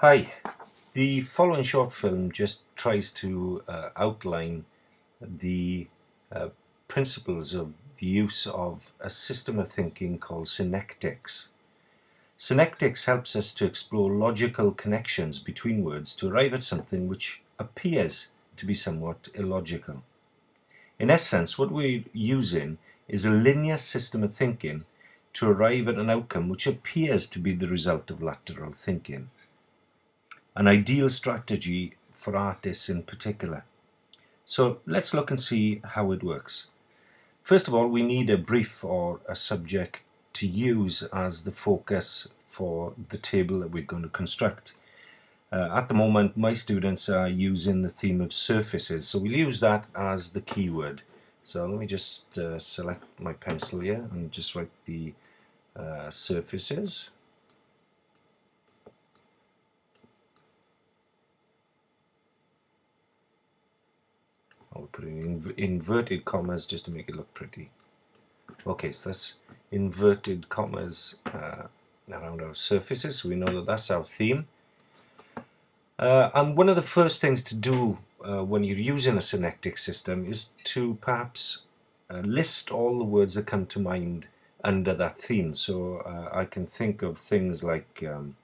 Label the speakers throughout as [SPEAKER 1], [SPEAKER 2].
[SPEAKER 1] Hi. The following short film just tries to uh, outline the uh, principles of the use of a system of thinking called synectics. Synectics helps us to explore logical connections between words to arrive at something which appears to be somewhat illogical. In essence, what we're using is a linear system of thinking to arrive at an outcome which appears to be the result of lateral thinking. An ideal strategy for artists in particular. So let's look and see how it works. First of all, we need a brief or a subject to use as the focus for the table that we're going to construct. Uh, at the moment, my students are using the theme of surfaces, so we'll use that as the keyword. So let me just uh, select my pencil here and just write the uh, surfaces. I'll put in inv inverted commas just to make it look pretty. Okay, so that's inverted commas uh, around our surfaces. We know that that's our theme. Uh, and one of the first things to do uh, when you're using a synectic system is to perhaps uh, list all the words that come to mind under that theme. So uh, I can think of things like um,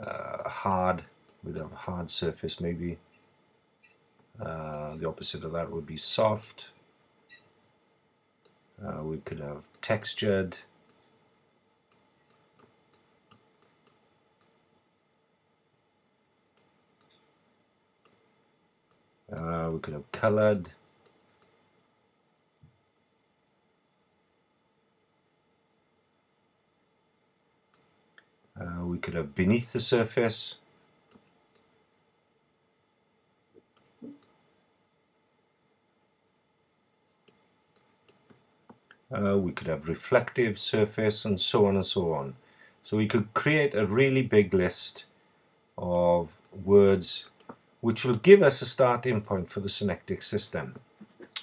[SPEAKER 1] uh, hard, we'd have a hard surface maybe. Uh, the opposite of that would be soft. we could have textured. Uh, we could have colored. Uh, we could have beneath the surface. Uh, we could have reflective surface and so on and so on. So we could create a really big list of words which will give us a starting point for the synectic system.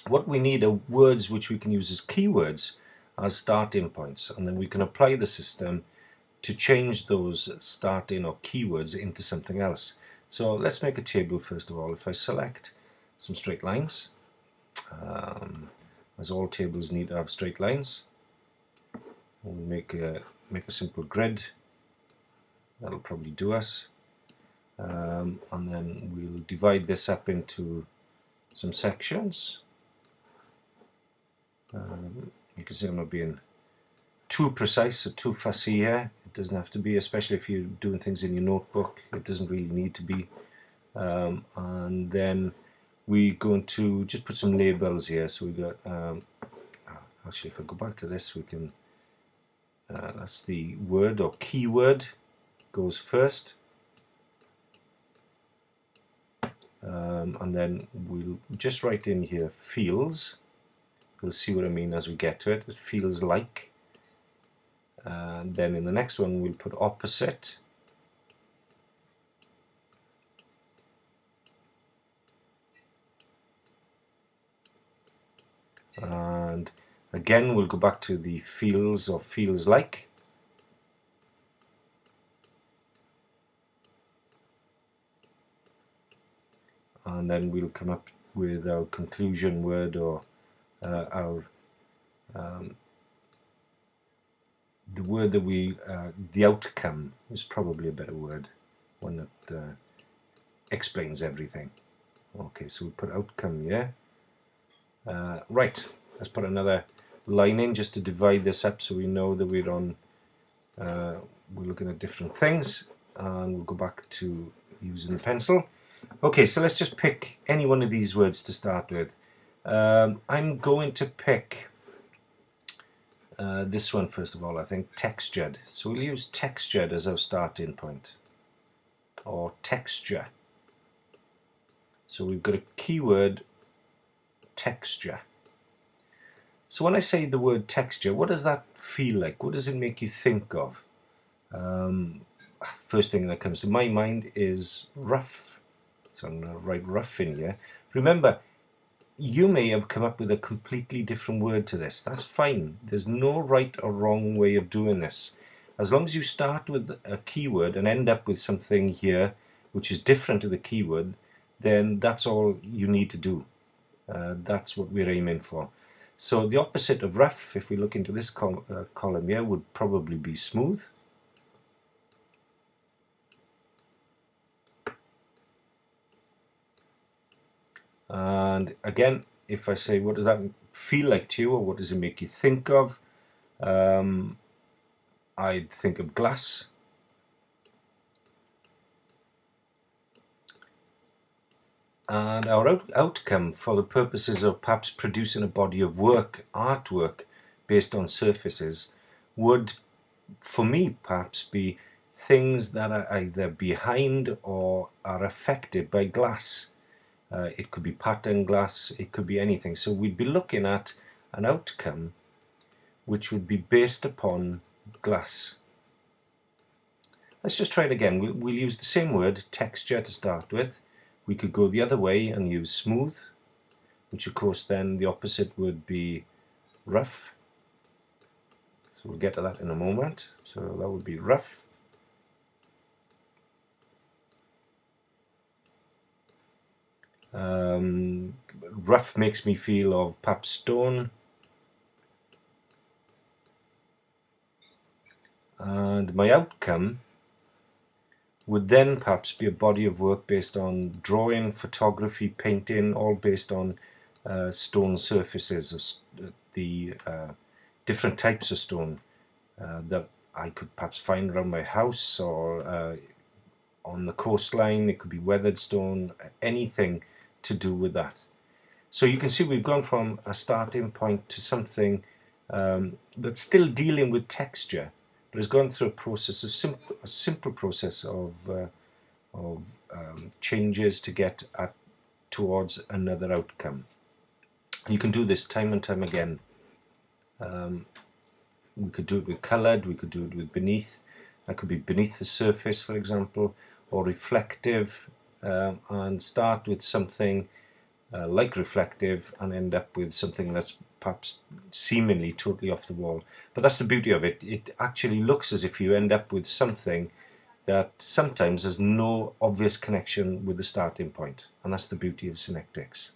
[SPEAKER 1] What we need are words which we can use as keywords as starting points and then we can apply the system to change those starting or keywords into something else. So let's make a table first of all. If I select some straight lines, um, as all tables need to have straight lines, we'll make a, make a simple grid. That'll probably do us. Um, and then we'll divide this up into some sections. Um, you can see I'm not being too precise or too fussy here. It doesn't have to be especially if you're doing things in your notebook. It doesn't really need to be. Um, and then we're going to just put some labels here. So we've got um, ah, actually if I go back to this we can uh, that's the word or keyword goes first. Um, and then we'll just write in here feels. We'll see what I mean as we get to it. It feels like. And then in the next one we'll put opposite and again we'll go back to the feels or feels like. And then we'll come up with our conclusion word or uh, our um, the word that we uh, the outcome is probably a better word one that uh, explains everything. Okay so we put outcome yeah uh, right let's put another line in just to divide this up so we know that we're on uh, we're looking at different things and we'll go back to using the pencil Okay, so let's just pick any one of these words to start with. Um, I'm going to pick uh, this one first of all, I think, textured. So we'll use textured as our starting point, or texture. So we've got a keyword, texture. So when I say the word texture, what does that feel like? What does it make you think of? Um, first thing that comes to my mind is rough so I'm going to write rough in here. Remember, you may have come up with a completely different word to this. That's fine. There's no right or wrong way of doing this. As long as you start with a keyword and end up with something here which is different to the keyword, then that's all you need to do. Uh, that's what we're aiming for. So the opposite of rough, if we look into this col uh, column here, would probably be smooth. And again, if I say, what does that feel like to you, or what does it make you think of? Um, I'd think of glass. And our out outcome for the purposes of perhaps producing a body of work, artwork, based on surfaces, would, for me, perhaps be things that are either behind or are affected by glass. Uh, it could be pattern glass, it could be anything. So we'd be looking at an outcome which would be based upon glass. Let's just try it again. We'll, we'll, use the same word, texture, to start with. We could go the other way and use smooth, which of course then the opposite would be rough. So we'll get to that in a moment. So that would be rough. Um, rough makes me feel of perhaps stone. And my outcome would then perhaps be a body of work based on drawing, photography, painting, all based on uh, stone surfaces, the uh, different types of stone uh, that I could perhaps find around my house or uh, on the coastline. It could be weathered stone, anything to do with that. So you can see we've gone from a starting point to something um, that's still dealing with texture, but it's gone through a process of simple, a simple process of uh, of um, changes to get at towards another outcome. You can do this time and time again. Um, we could do it with coloured, we could do it with beneath. That could be beneath the surface, for example, or reflective, um, and start with something uh, like reflective and end up with something that's perhaps seemingly totally off the wall. But that's the beauty of it. It actually looks as if you end up with something that sometimes has no obvious connection with the starting point. And that's the beauty of Synectics.